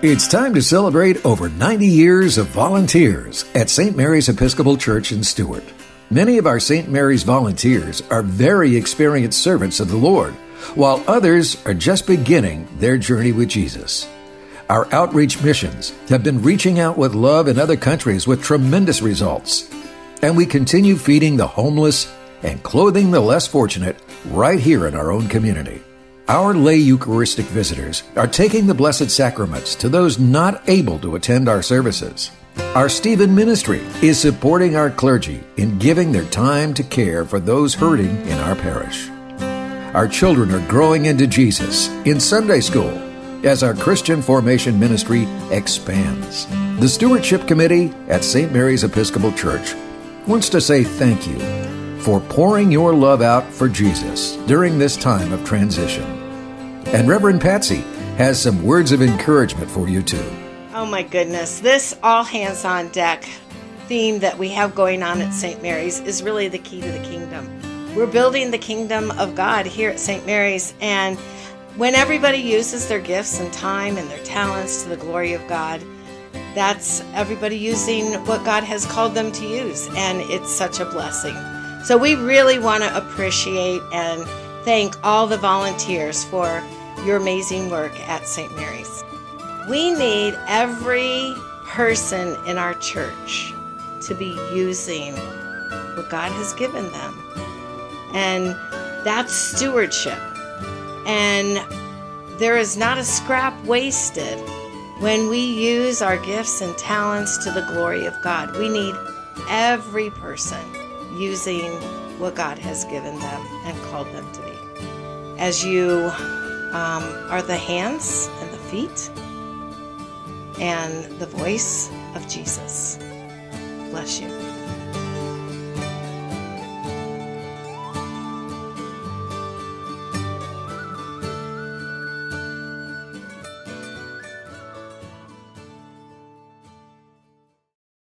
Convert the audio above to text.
It's time to celebrate over 90 years of volunteers at St. Mary's Episcopal Church in Stuart. Many of our St. Mary's volunteers are very experienced servants of the Lord, while others are just beginning their journey with Jesus. Our outreach missions have been reaching out with love in other countries with tremendous results. And we continue feeding the homeless and clothing the less fortunate right here in our own community. Our lay Eucharistic visitors are taking the Blessed Sacraments to those not able to attend our services. Our Stephen Ministry is supporting our clergy in giving their time to care for those hurting in our parish. Our children are growing into Jesus in Sunday school as our Christian Formation Ministry expands. The Stewardship Committee at St. Mary's Episcopal Church wants to say thank you for pouring your love out for Jesus during this time of transition. And Reverend Patsy has some words of encouragement for you too. Oh my goodness, this all hands on deck theme that we have going on at St. Mary's is really the key to the kingdom. We're building the kingdom of God here at St. Mary's, and when everybody uses their gifts and time and their talents to the glory of God, that's everybody using what God has called them to use, and it's such a blessing. So we really want to appreciate and thank all the volunteers for your amazing work at St. Mary's. We need every person in our church to be using what God has given them. And that's stewardship. And there is not a scrap wasted when we use our gifts and talents to the glory of God. We need every person using what God has given them and called them to be. As you um, are the hands and the feet and the voice of Jesus. Bless you.